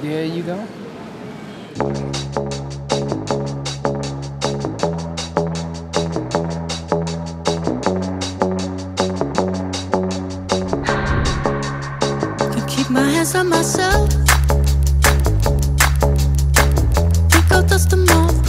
There you go. Can keep my hands on myself. Pick dust them off,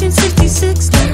1966